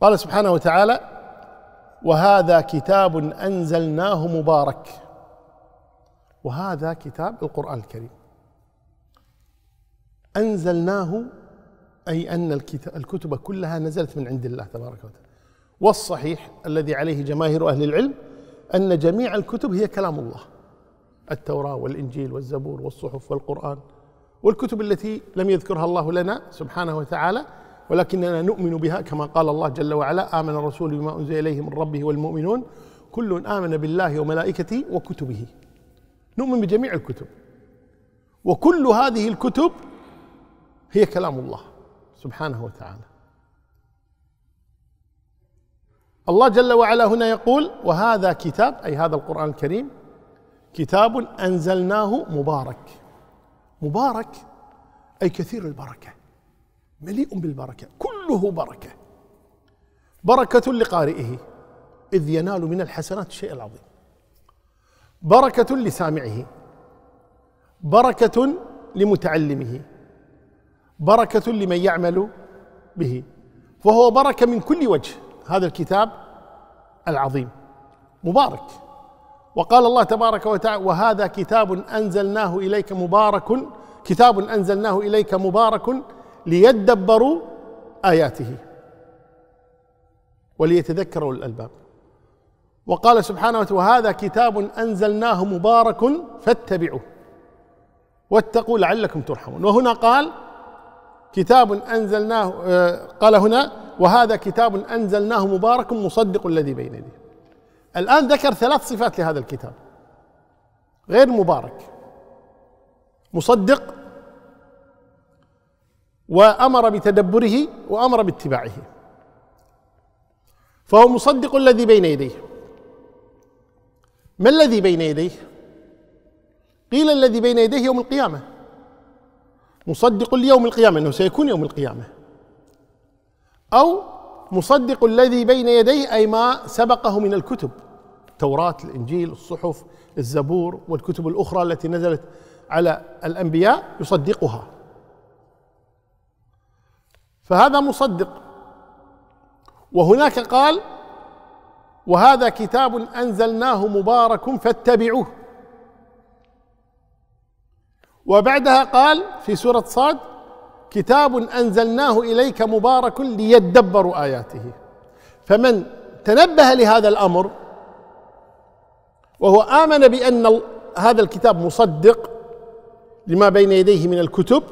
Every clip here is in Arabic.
قال سبحانه وتعالى وهذا كتاب أنزلناه مبارك. وهذا كتاب القرآن الكريم. أنزلناه أي أن الكتب كلها نزلت من عند الله تبارك وتعالى. والصحيح الذي عليه جماهير أهل العلم أن جميع الكتب هي كلام الله. التوراة والإنجيل والزبور والصحف والقرآن. والكتب التي لم يذكرها الله لنا سبحانه وتعالى ولكننا نؤمن بها كما قال الله جل وعلا آمن الرسول بما أنزل إليه من ربه والمؤمنون كل آمن بالله وملائكته وكتبه. نؤمن بجميع الكتب. وكل هذه الكتب هي كلام الله سبحانه وتعالى. الله جل وعلا هنا يقول وهذا كتاب أي هذا القرآن الكريم كتاب أنزلناه مبارك. مبارك أي كثير البركة. مليء بالبركة كله بركة. بركة لقارئه إذ ينال من الحسنات الشيء العظيم. بركة لسامعه بركة لمتعلمه بركة لمن يعمل به. فهو بركة من كل وجه هذا الكتاب العظيم. مبارك. وقال الله تبارك وتعالى وهذا كتاب أنزلناه إليك مبارك كتاب أنزلناه إليك مبارك ليدبروا آياته وليتذكروا الألباب. وقال سبحانه وتعالى وهذا كتاب أنزلناه مبارك فاتبعوه واتقوا لعلكم ترحمون. وهنا قال كتاب أنزلناه آه، قال هنا وهذا كتاب أنزلناه مبارك مصدق الذي بين يديه. الآن ذكر ثلاث صفات لهذا الكتاب. غير مبارك مصدق وأمر بتدبره وأمر باتباعه. فهو مصدق الذي بين يديه. ما الذي بين يديه؟ قيل الذي بين يديه يوم القيامة. مصدق ليوم القيامة إنه سيكون يوم القيامة. أو مصدق الذي بين يديه أي ما سبقه من الكتب. التوراة الإنجيل الصحف الزبور والكتب الأخرى التي نزلت على الأنبياء يصدقها. فهذا مصدق. وهناك قال وهذا كتاب أنزلناه مبارك فاتبعوه. وبعدها قال في سورة صاد كتاب أنزلناه إليك مبارك ليدبروا آياته. فمن تنبه لهذا الأمر وهو آمن بأن هذا الكتاب مصدق لما بين يديه من الكتب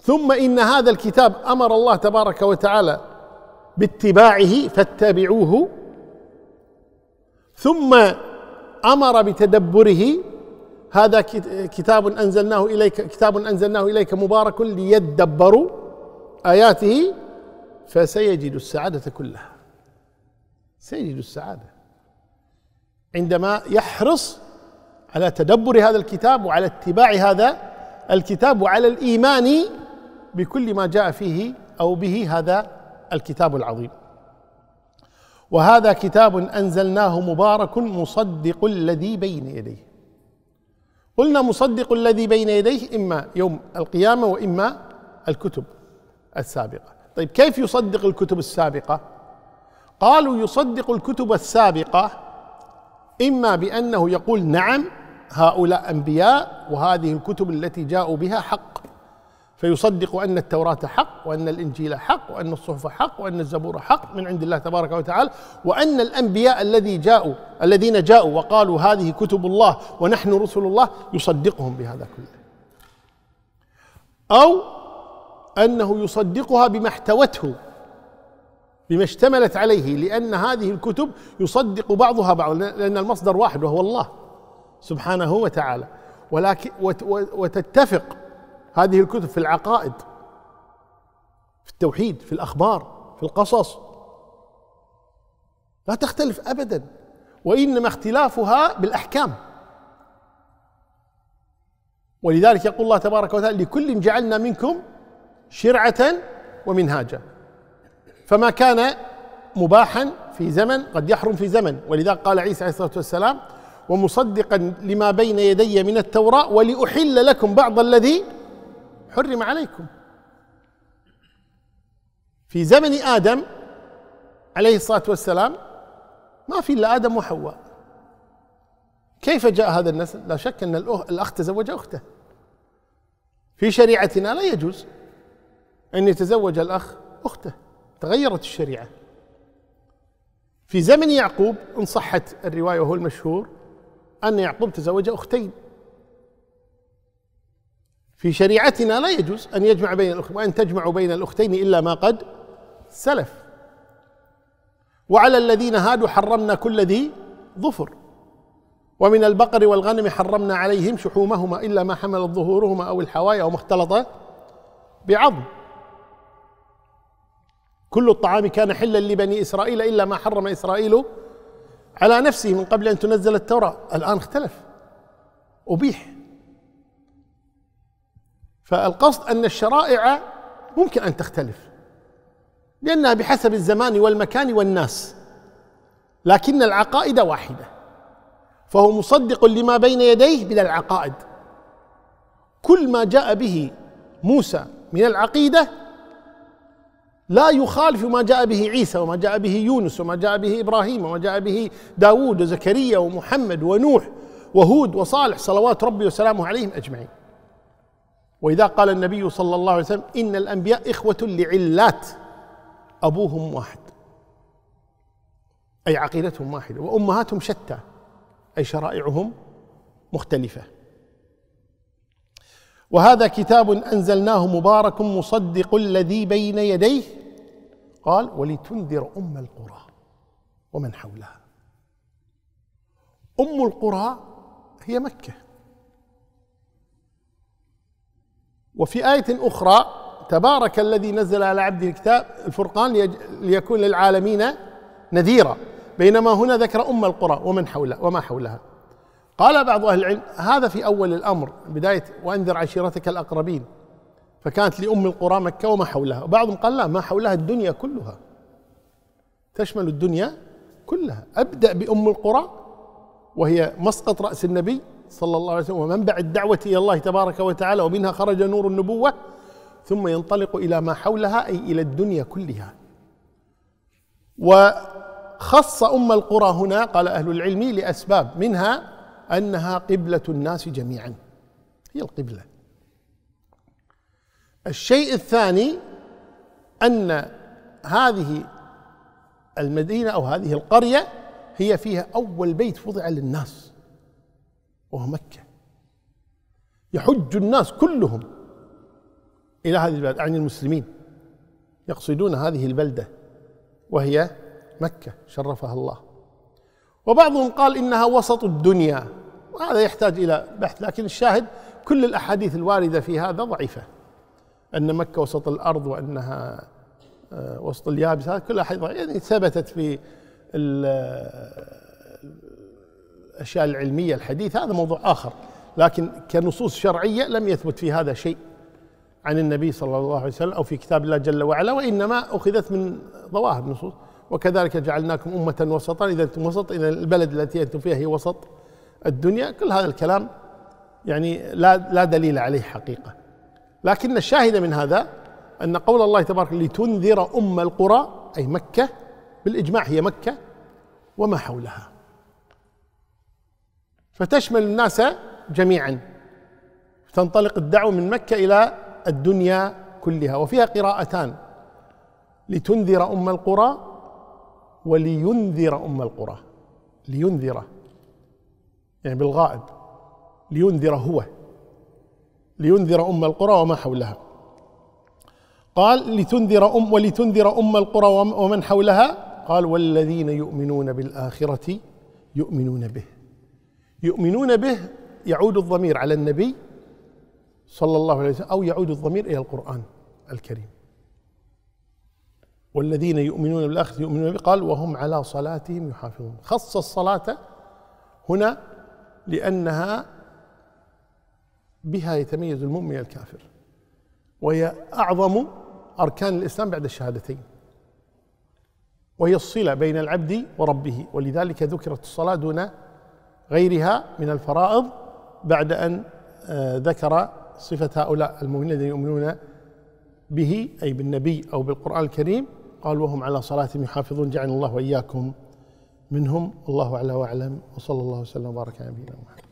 ثم إن هذا الكتاب أمر الله تبارك وتعالى باتباعه فاتبعوه. ثم أمر بتدبره. هذا كتاب أنزلناه إليك كتاب أنزلناه إليك مبارك ليدبروا آياته فسيجد السعادة كلها. سيجد السعادة. عندما يحرص على تدبر هذا الكتاب وعلى اتباع هذا الكتاب وعلى الإيمان بكل ما جاء فيه أو به هذا الكتاب العظيم. وهذا كتاب أنزلناه مبارك مصدق الذي بين يديه. قلنا مصدق الذي بين يديه إما يوم القيامة وإما الكتب السابقة. طيب كيف يصدق الكتب السابقة؟ قالوا يصدق الكتب السابقة إما بأنه يقول نعم هؤلاء أنبياء وهذه الكتب التي جاءوا بها حق. فيصدق أن التوراة حق وأن الإنجيل حق وأن الصحف حق وأن الزبور حق من عند الله تبارك وتعالى وأن الأنبياء الذي جاءوا الذين جاءوا وقالوا هذه كتب الله ونحن رسل الله يصدقهم بهذا كله. أو أنه يصدقها بما احتوته بما اشتملت عليه لأن هذه الكتب يصدق بعضها بعضا لأن المصدر واحد وهو الله سبحانه وتعالى. ولكن وتتفق هذه الكتب في العقائد في التوحيد في الأخبار في القصص. لا تختلف ابدا وإنما اختلافها بالأحكام. ولذلك يقول الله تبارك وتعالى لكل جعلنا منكم شرعة ومنهاجا. فما كان مباحا في زمن قد يحرم في زمن. ولذلك قال عيسى عليه الصلاة والسلام ومصدقا لما بين يدي من التوراة ولأحل لكم بعض الذي حرم عليكم. في زمن آدم عليه الصلاة والسلام ما في إلا آدم وحواء. كيف جاء هذا النسل؟ لا شك أن الأخ تزوج أخته. في شريعتنا لا يجوز أن يتزوج الأخ أخته. تغيرت الشريعة. في زمن يعقوب إن صحت الرواية وهو المشهور أن يعقوب تزوج أختين. في شريعتنا لا يجوز أن يجمع بين الأخت وأن تجمع بين الأختين إلا ما قد سلف. وعلى الذين هادوا حرمنا كل ذي ظفر. ومن البقر والغنم حرمنا عليهم شحومهما إلا ما حملت ظهورهما أو الحوايا أو ما اختلط بعظم. كل الطعام كان حلا لبني إسرائيل إلا ما حرم إسرائيل على نفسه من قبل أن تنزل التوراة. الآن اختلف. أبيح. فالقصد أن الشرائع ممكن أن تختلف لأنها بحسب الزمان والمكان والناس لكن العقائد واحدة فهو مصدق لما بين يديه من العقائد. كل ما جاء به موسى من العقيدة لا يخالف ما جاء به عيسى وما جاء به يونس وما جاء به إبراهيم وما جاء به داود وزكريا ومحمد ونوح وهود وصالح صلوات ربي وسلامه عليهم أجمعين. وإذا قال النبي صلى الله عليه وسلم إن الأنبياء إخوة لعلات أبوهم واحد أي عقيدتهم واحدة وأمهاتهم شتى أي شرائعهم مختلفة. وهذا كتاب أنزلناه مبارك مصدق الذي بين يديه قال ولتنذر أم القرى ومن حولها. أم القرى هي مكة. وفي آية أخرى تبارك الذي نزل على عبده الكتاب الفرقان ليكون للعالمين نذيرا. بينما هنا ذكر أم القرى ومن حولها وما حولها. قال بعض أهل العلم هذا في أول الأمر بداية وأنذر عشيرتك الأقربين. فكانت لأم القرى مكة وما حولها. وبعضهم قال لا ما حولها الدنيا كلها. تشمل الدنيا كلها. أبدأ بأم القرى وهي مسقط رأس النبي صلى الله عليه وسلم ومنبع الدعوة إلى الله تبارك وتعالى ومنها خرج نور النبوة ثم ينطلق إلى ما حولها أي إلى الدنيا كلها. وخص أم القرى هنا قال أهل العلم لأسباب منها أنها قبلة الناس جميعا. هي القبلة. الشيء الثاني أن هذه المدينة أو هذه القرية هي فيها أول بيت وضع للناس. وهو مكة. يحج الناس كلهم إلى هذه البلد أعني المسلمين يقصدون هذه البلدة وهي مكة شرفها الله. وبعضهم قال إنها وسط الدنيا وهذا يحتاج إلى بحث لكن الشاهد كل الأحاديث الواردة في هذا ضعيفة. أن مكة وسط الأرض وأنها آه، وسط اليابس هذا كلها يعني ثبتت في الأشياء العلمية الحديثة هذا موضوع آخر. لكن كنصوص شرعية لم يثبت في هذا شيء عن النبي صلى الله عليه وسلم أو في كتاب الله جل وعلا وإنما أخذت من ظواهر النصوص. وكذلك جعلناكم أمة وسطا. إذا أنتم وسط إذا البلد التي أنتم فيها هي وسط الدنيا كل هذا الكلام يعني لا لا دليل عليه حقيقة. لكن الشاهد من هذا أن قول الله تبارك لتنذر أم القرى أي مكة بالإجماع هي مكة وما حولها. فتشمل الناس جميعا. تنطلق الدعوة من مكة إلى الدنيا كلها وفيها قراءتان. لتنذر أم القرى ولينذر أم القرى. لينذر يعني بالغائب. لينذر هو. لينذر أم القرى وما حولها. قال لتنذر أم ولتنذر أم القرى ومن حولها؟ قال والذين يؤمنون بالآخرة يؤمنون به. يؤمنون به يعود الضمير على النبي صلى الله عليه وسلم أو يعود الضمير إلى القرآن الكريم. والذين يؤمنون بالآخرة يؤمنون به قال وهم على صلاتهم يحافظون. خص الصلاة هنا لأنها بها يتميز المؤمن من الكافر وهي أعظم أركان الإسلام بعد الشهادتين وهي الصلة بين العبد وربه ولذلك ذكرت الصلاة دون غيرها من الفرائض بعد أن آه، ذكر صفة هؤلاء المؤمنين الذين يؤمنون به أي بالنبي أو بالقرآن الكريم. قال وهم على صلاتهم يحافظون جعلنا الله وإياكم منهم والله أعلى وأعلم وصلى الله وسلم وبارك على نبينا محمد.